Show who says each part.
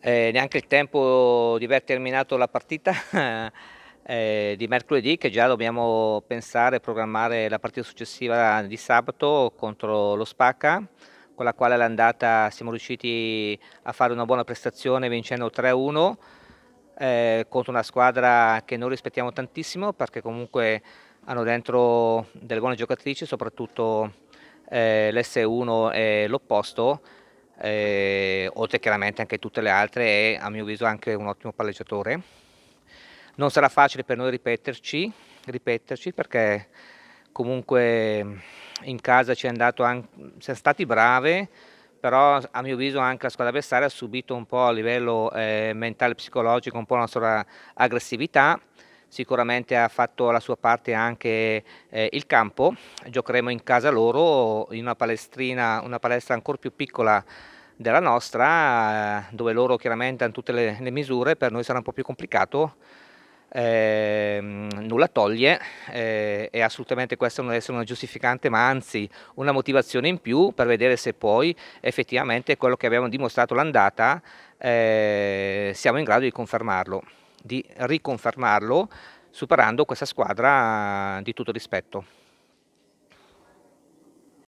Speaker 1: eh, neanche il tempo di aver terminato la partita eh, di mercoledì che già dobbiamo pensare e programmare la partita successiva di sabato contro lo Spacca con la quale all'andata siamo riusciti a fare una buona prestazione vincendo 3-1 eh, contro una squadra che noi rispettiamo tantissimo perché comunque hanno dentro delle buone giocatrici, soprattutto eh, l'S1 e l'opposto, eh, oltre chiaramente anche tutte le altre e a mio avviso anche un ottimo palleggiatore. Non sarà facile per noi ripeterci, ripeterci perché comunque in casa ci è andato anche, siamo stati brave, però a mio avviso anche la squadra avversaria ha subito un po' a livello eh, mentale e psicologico un po' la nostra aggressività sicuramente ha fatto la sua parte anche eh, il campo, giocheremo in casa loro in una una palestra ancora più piccola della nostra, eh, dove loro chiaramente hanno tutte le, le, misure, per noi sarà un po' più complicato, eh, nulla toglie eh, e assolutamente questa non deve essere una giustificante ma anzi una motivazione in più per vedere se poi effettivamente quello che abbiamo dimostrato l'andata eh, siamo in grado di confermarlo di riconfermarlo superando questa squadra di tutto rispetto.